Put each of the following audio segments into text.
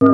Five,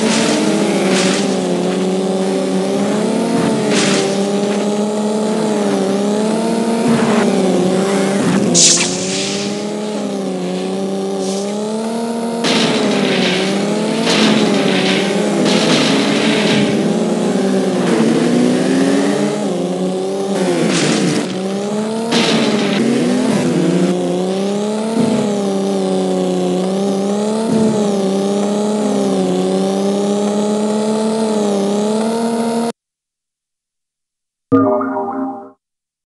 thank you.